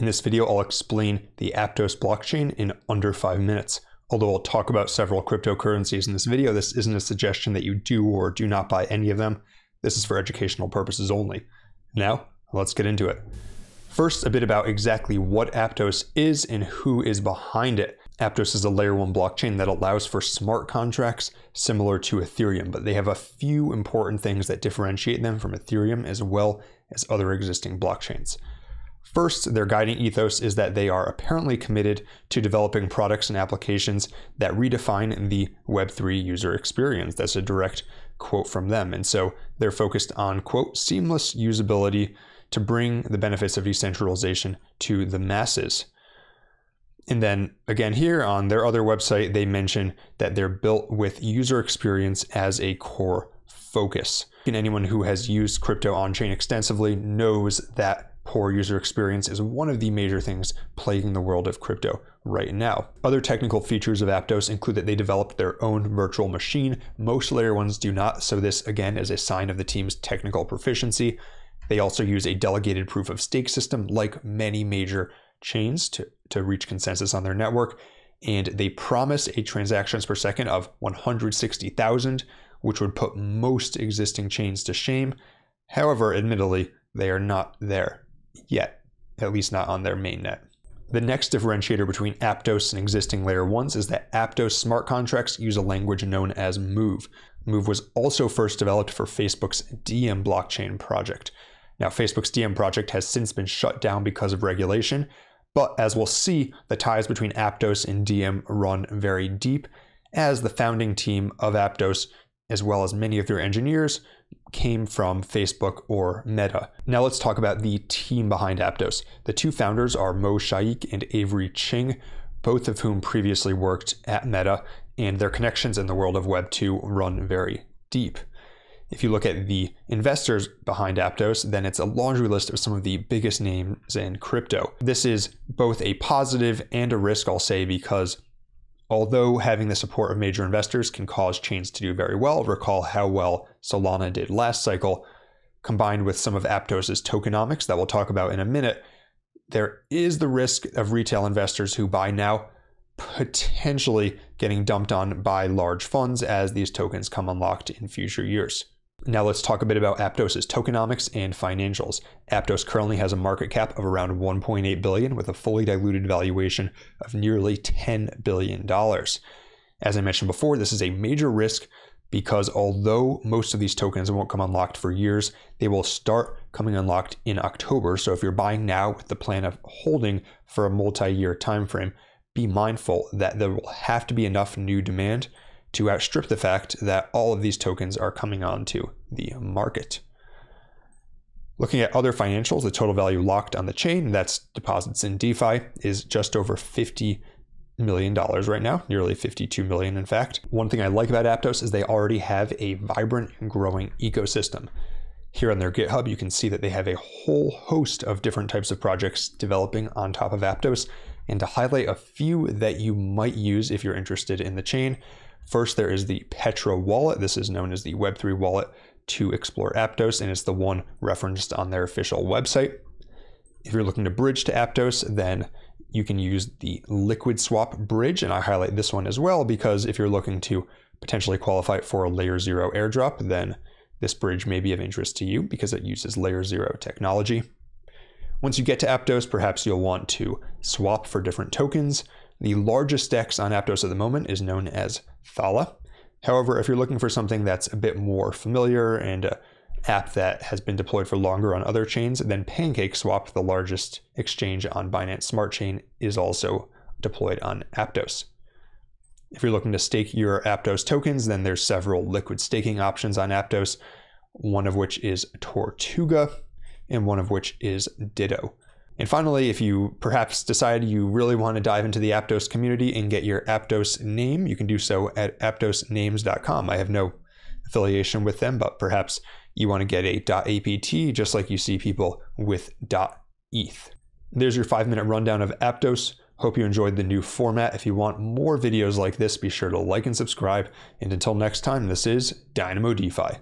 In this video, I'll explain the Aptos blockchain in under five minutes. Although I'll talk about several cryptocurrencies in this video, this isn't a suggestion that you do or do not buy any of them. This is for educational purposes only. Now, let's get into it. First, a bit about exactly what Aptos is and who is behind it. Aptos is a layer 1 blockchain that allows for smart contracts similar to Ethereum, but they have a few important things that differentiate them from Ethereum as well as other existing blockchains. First, their guiding ethos is that they are apparently committed to developing products and applications that redefine the Web3 user experience. That's a direct quote from them. And so they're focused on, quote, seamless usability to bring the benefits of decentralization to the masses. And then again, here on their other website, they mention that they're built with user experience as a core focus. And anyone who has used crypto on chain extensively knows that poor user experience is one of the major things plaguing the world of crypto right now. Other technical features of Aptos include that they developed their own virtual machine. Most layer ones do not, so this again is a sign of the team's technical proficiency. They also use a delegated proof of stake system like many major chains to, to reach consensus on their network. And they promise a transactions per second of 160,000, which would put most existing chains to shame. However, admittedly, they are not there yet, at least not on their mainnet. The next differentiator between Aptos and existing layer ones is that Aptos smart contracts use a language known as Move. Move was also first developed for Facebook's Diem blockchain project. Now, Facebook's Diem project has since been shut down because of regulation, but as we'll see, the ties between Aptos and Diem run very deep, as the founding team of Aptos, as well as many of their engineers, came from Facebook or Meta. Now let's talk about the team behind Aptos. The two founders are Mo Shaikh and Avery Ching, both of whom previously worked at Meta, and their connections in the world of Web 2 run very deep. If you look at the investors behind Aptos, then it's a laundry list of some of the biggest names in crypto. This is both a positive and a risk, I'll say, because Although having the support of major investors can cause chains to do very well, recall how well Solana did last cycle, combined with some of Aptos' tokenomics that we'll talk about in a minute, there is the risk of retail investors who buy now potentially getting dumped on by large funds as these tokens come unlocked in future years. Now let's talk a bit about Aptos's tokenomics and financials. Aptos currently has a market cap of around 1.8 billion with a fully diluted valuation of nearly 10 billion dollars. As I mentioned before, this is a major risk because although most of these tokens won't come unlocked for years, they will start coming unlocked in October. So if you're buying now with the plan of holding for a multi-year time frame, be mindful that there will have to be enough new demand to outstrip the fact that all of these tokens are coming onto the market. Looking at other financials, the total value locked on the chain, that's deposits in DeFi, is just over 50 million dollars right now, nearly 52 million in fact. One thing I like about Aptos is they already have a vibrant and growing ecosystem. Here on their GitHub, you can see that they have a whole host of different types of projects developing on top of Aptos. And to highlight a few that you might use if you're interested in the chain, First, there is the Petra wallet. This is known as the Web3 wallet to explore Aptos, and it's the one referenced on their official website. If you're looking to bridge to Aptos, then you can use the Liquid Swap bridge, and I highlight this one as well because if you're looking to potentially qualify for a layer zero airdrop, then this bridge may be of interest to you because it uses layer zero technology. Once you get to Aptos, perhaps you'll want to swap for different tokens. The largest DEX on Aptos at the moment is known as Thala. However, if you're looking for something that's a bit more familiar and an app that has been deployed for longer on other chains, then PancakeSwap, the largest exchange on Binance Smart Chain, is also deployed on Aptos. If you're looking to stake your Aptos tokens, then there's several liquid staking options on Aptos, one of which is Tortuga and one of which is Ditto. And finally, if you perhaps decide you really want to dive into the Aptos community and get your Aptos name, you can do so at aptosnames.com. I have no affiliation with them, but perhaps you want to get a .apt just like you see people with .eth. There's your five minute rundown of Aptos. Hope you enjoyed the new format. If you want more videos like this, be sure to like and subscribe. And until next time, this is Dynamo DeFi.